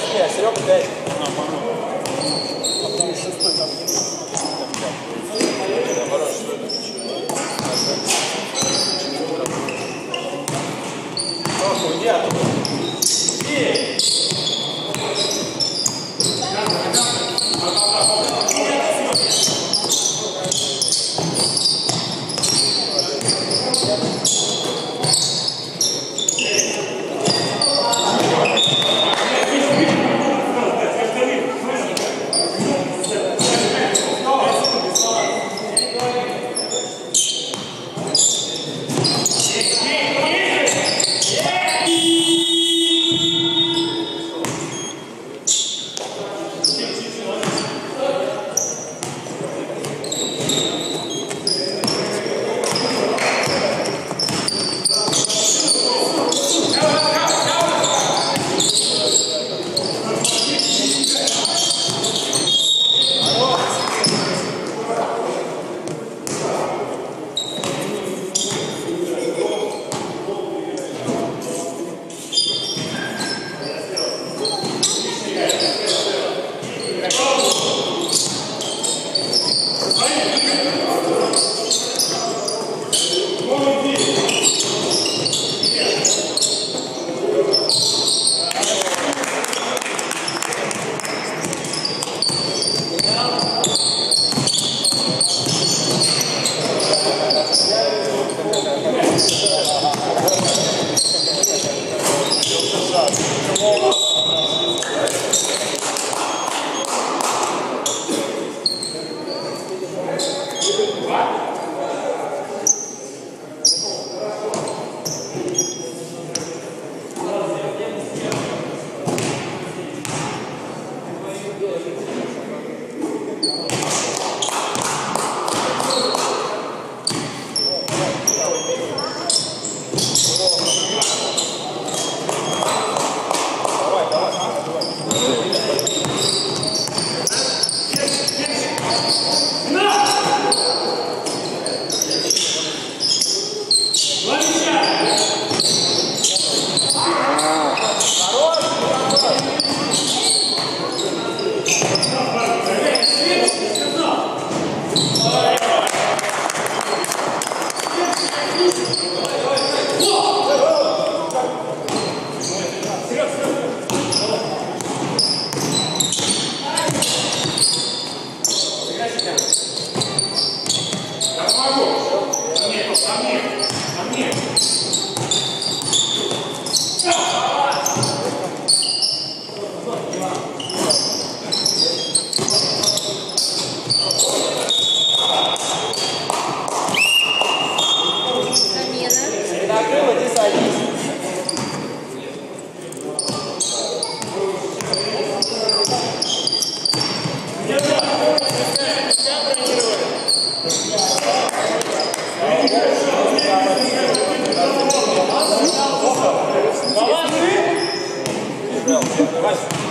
says this. It Слушай,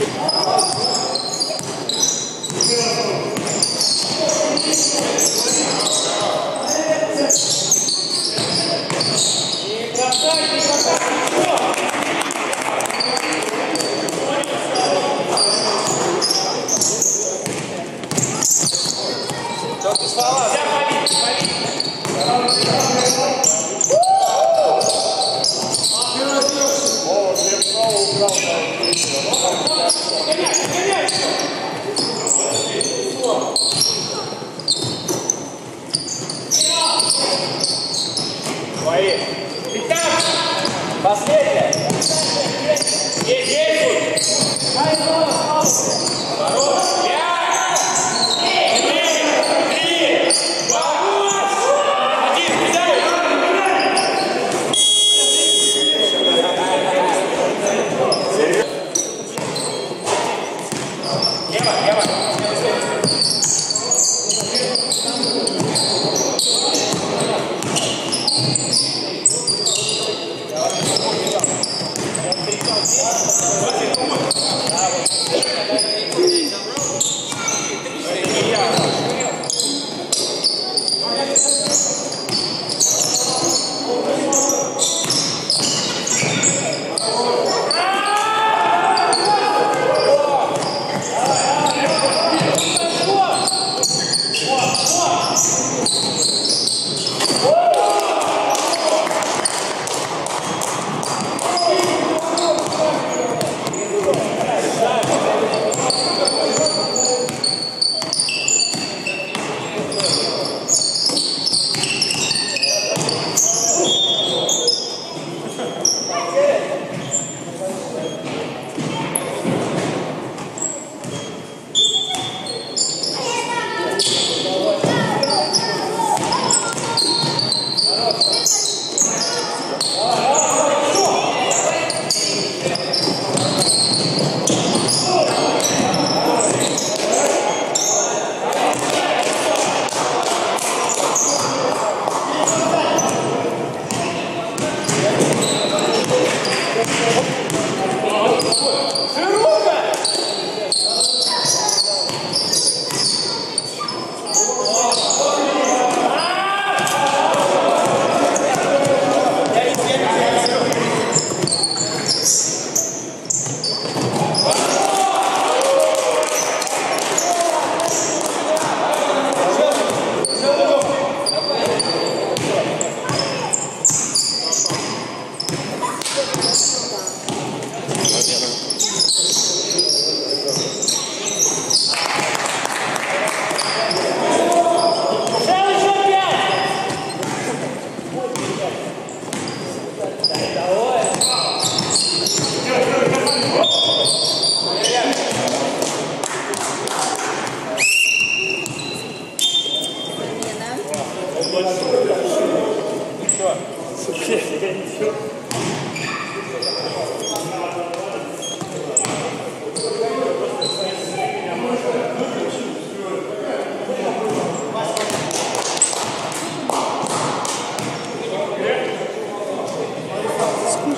Все,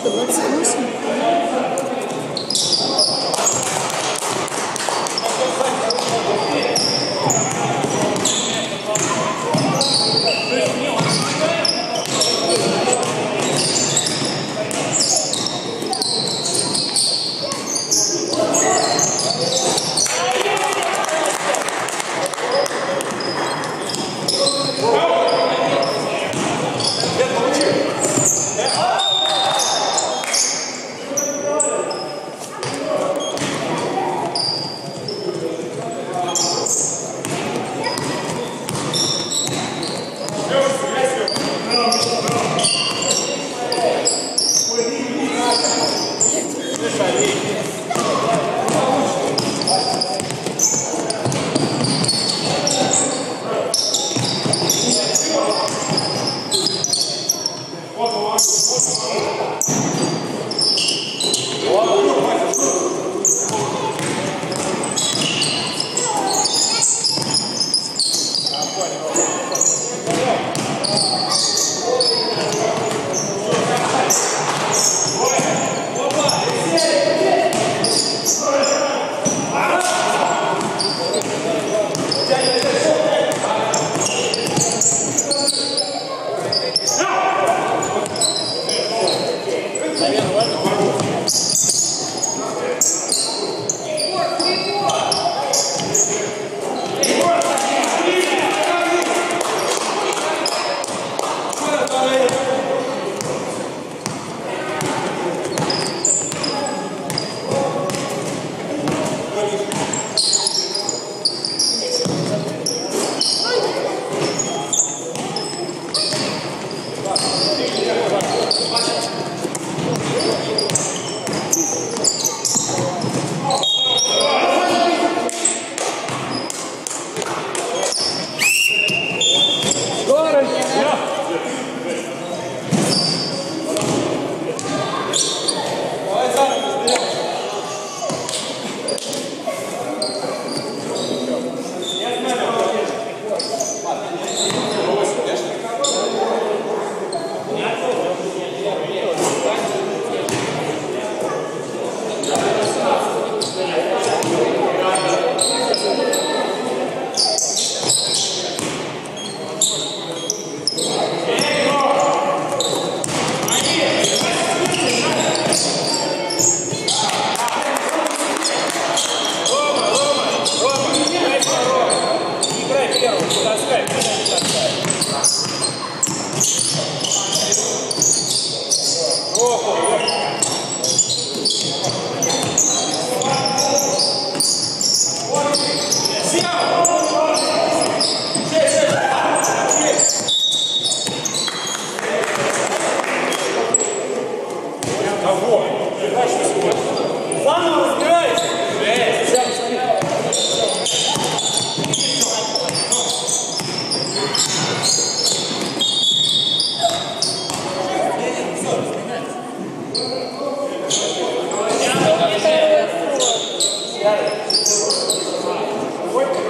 怎么走 Oito.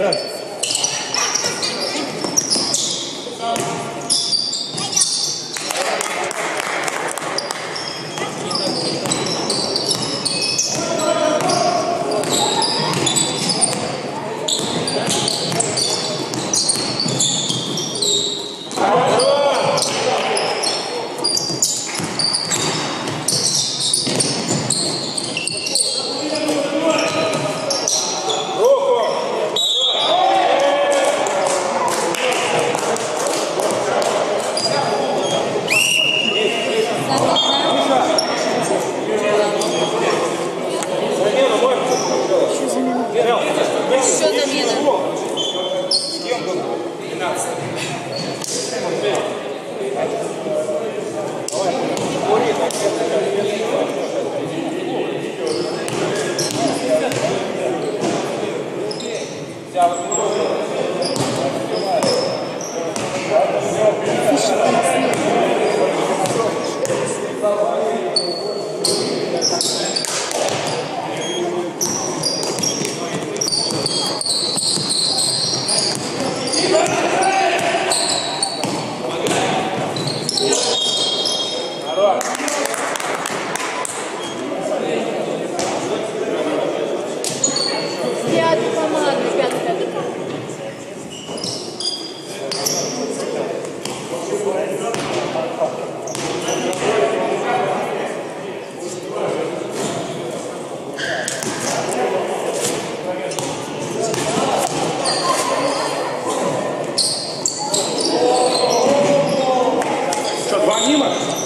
Gracias. 今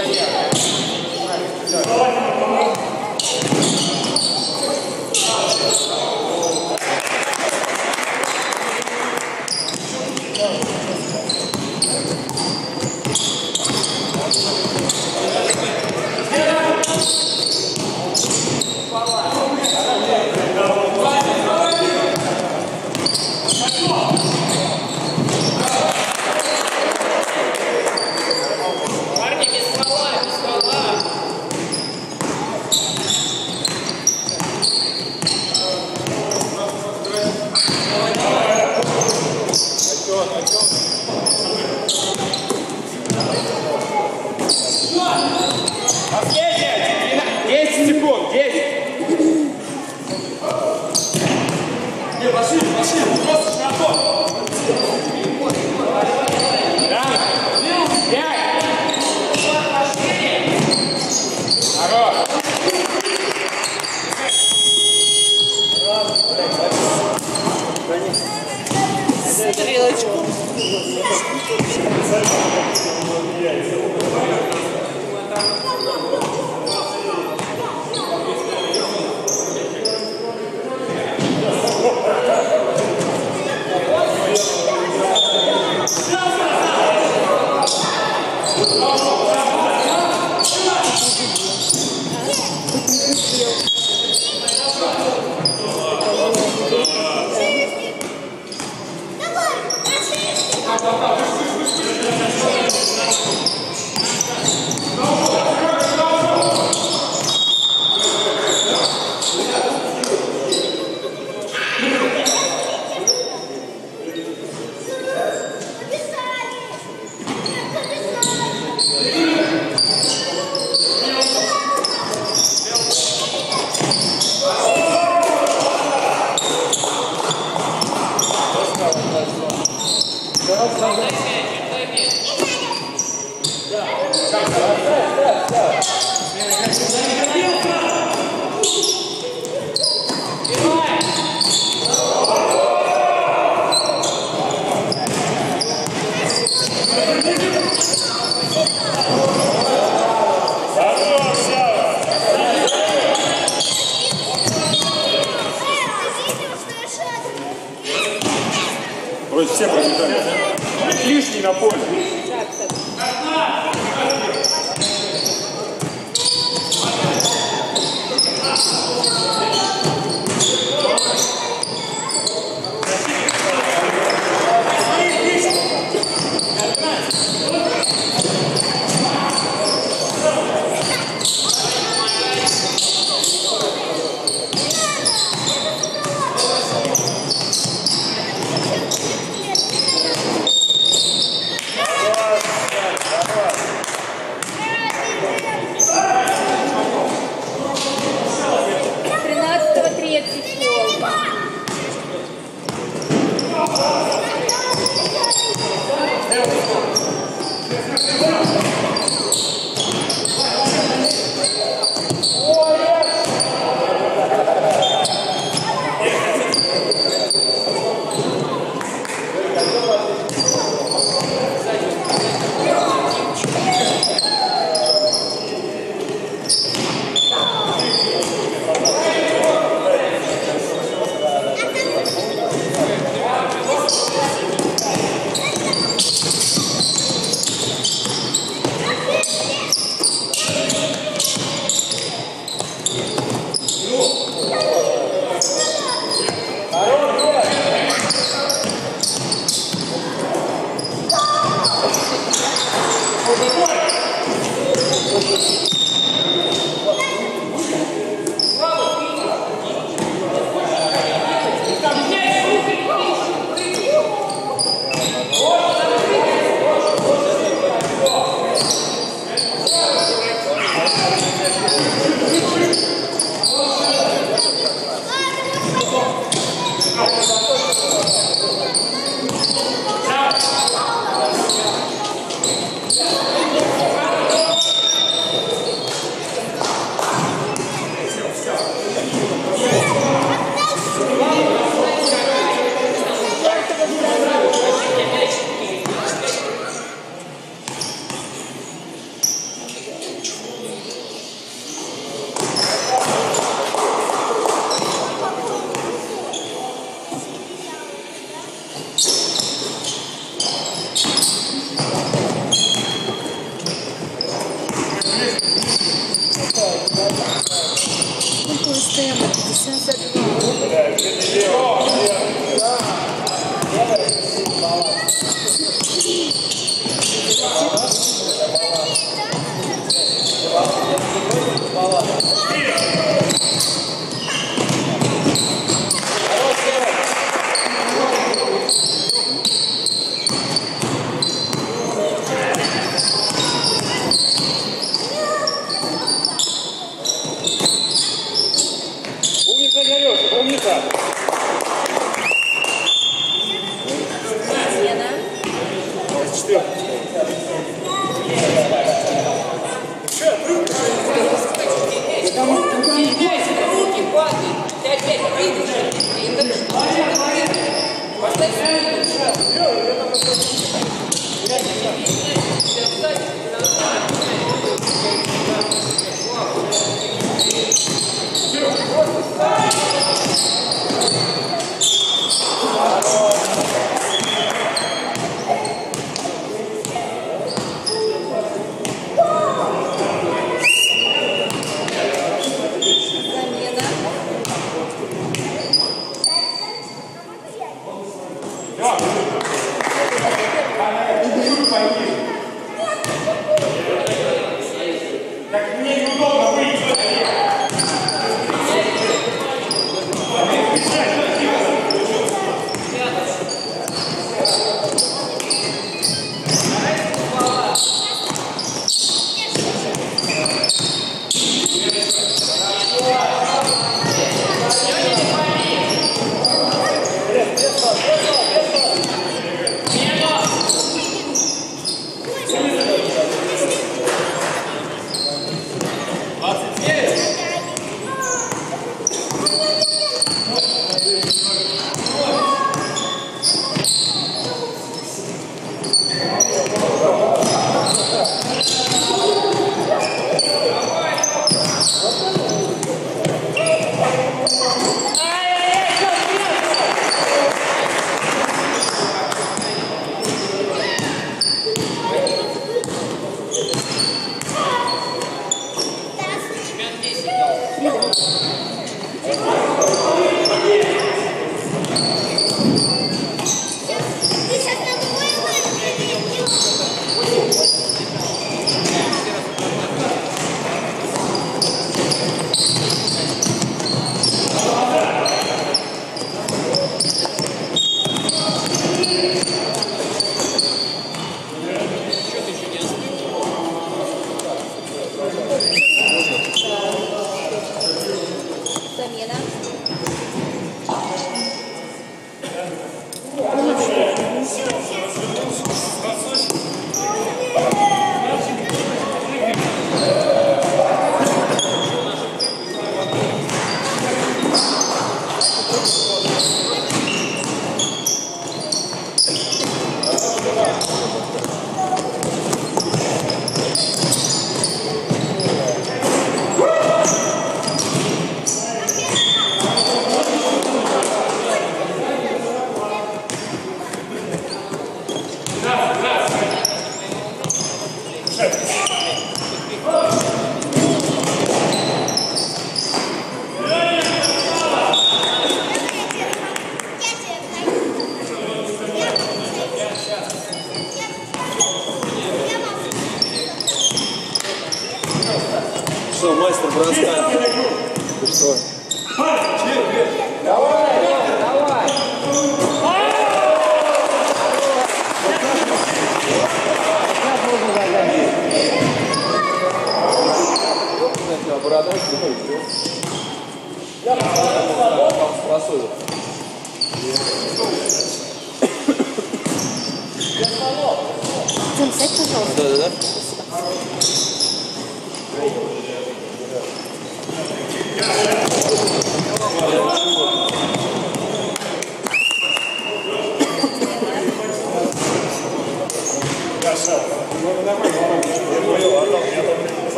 Thank you.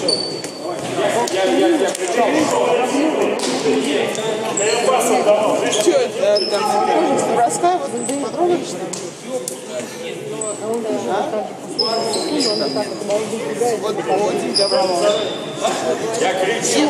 Я, я, я, Что это? Там броска, вот здесь подробно, что вот Бодин, Я кричу,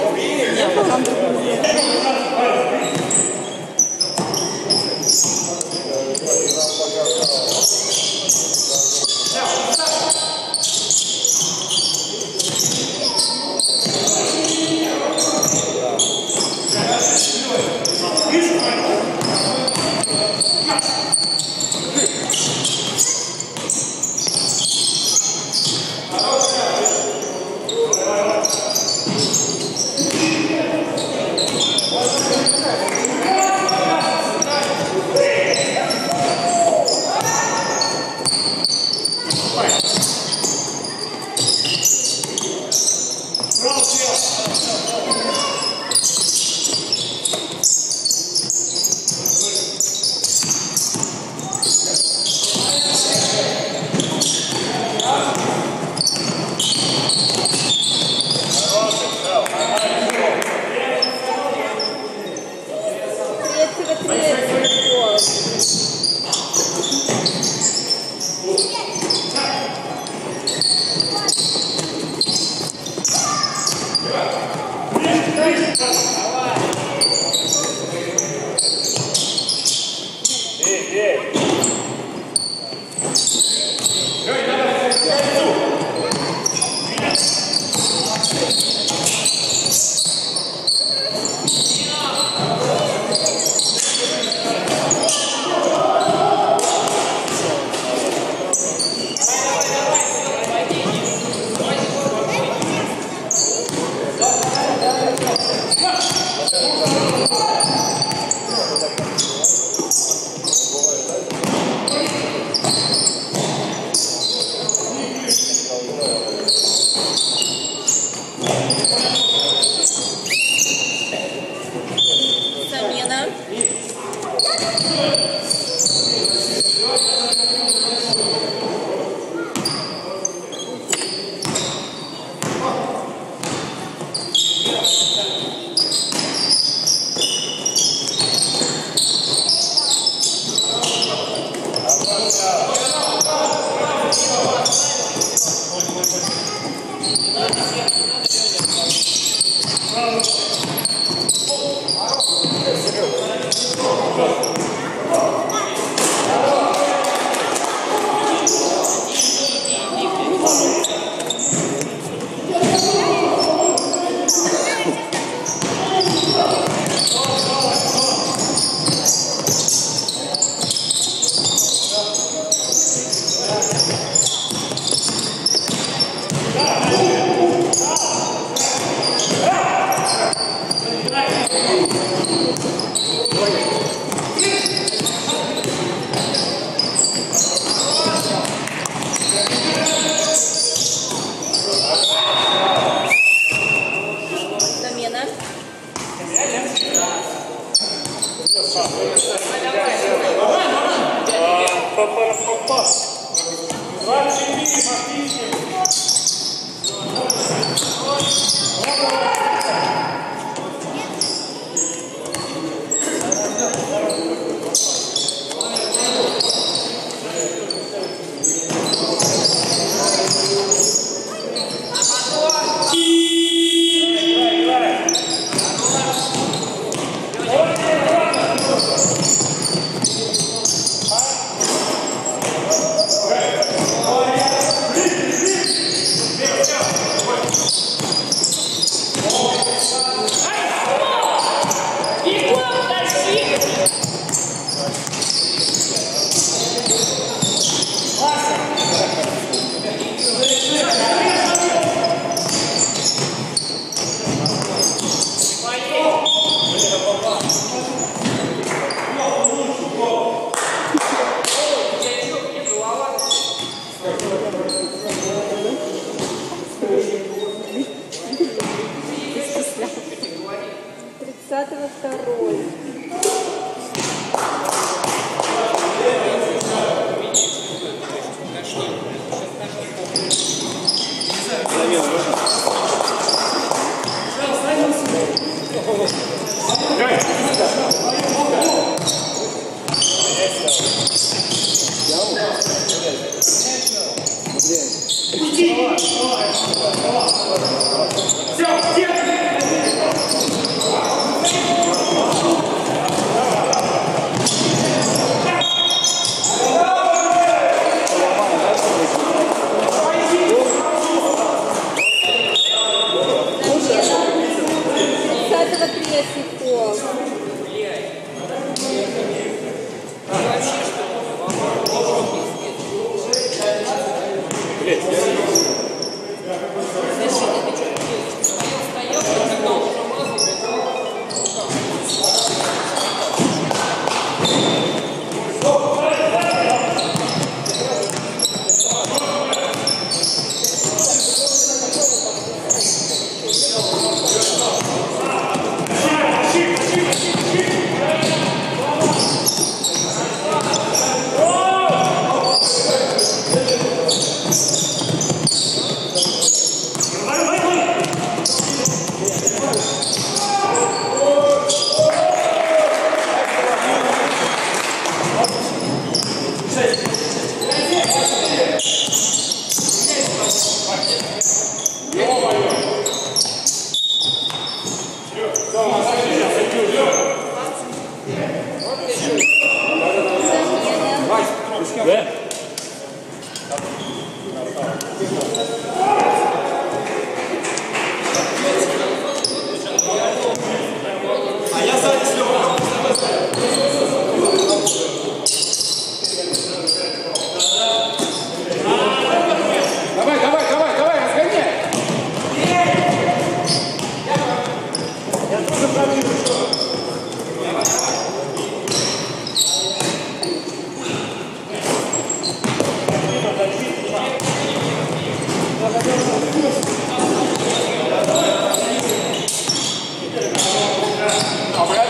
to teraz pod pas. Dwa, trzy, pięć, dwa, pięć. Alberto.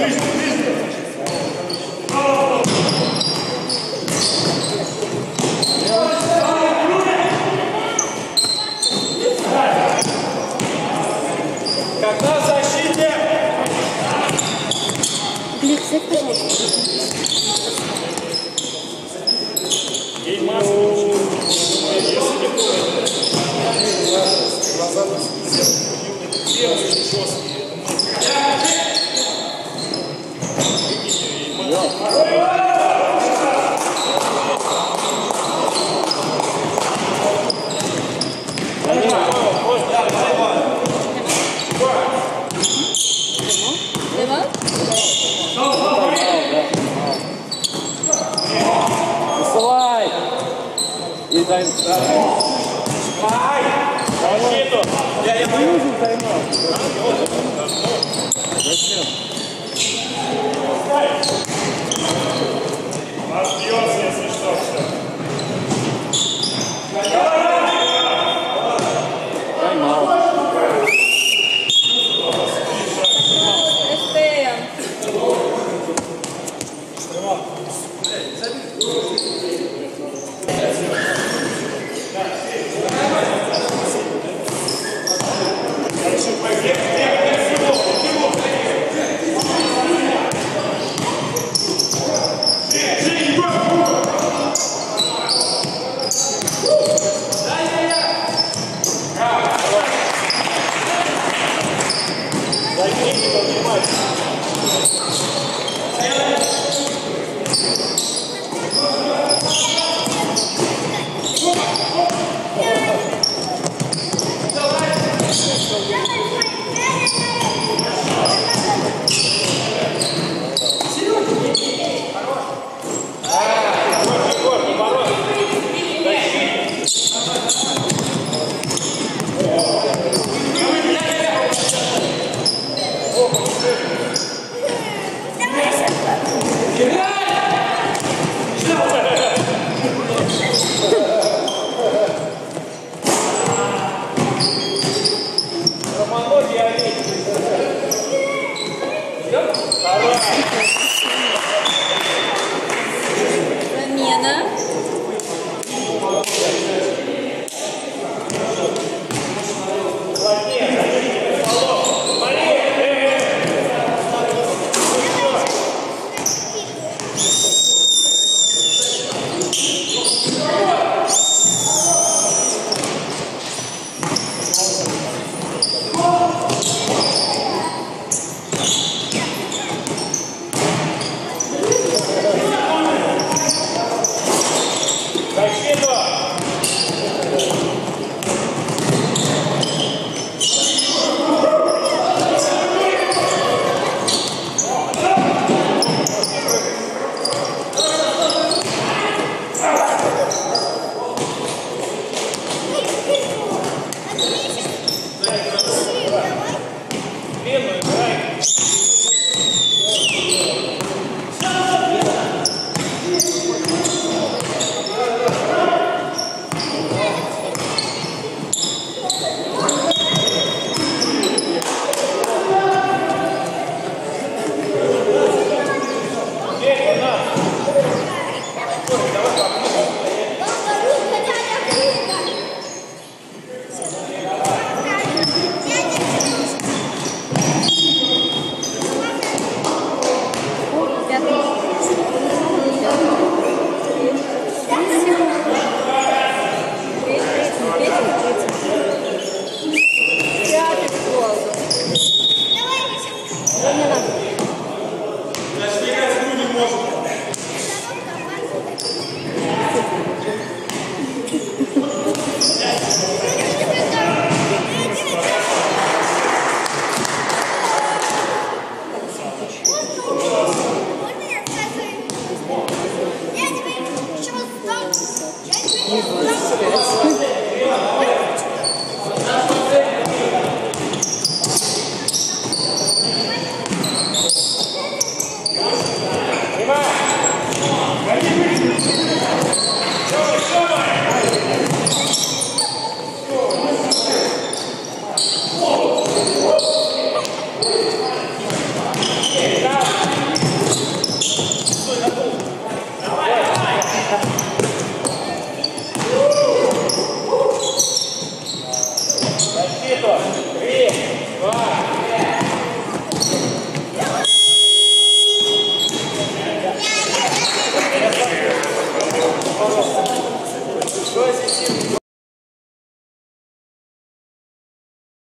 Когда в защите? Глеб, vai entrar. Vai! Vai, E aí, amanhã? Tá indo, ó. Vai, vai.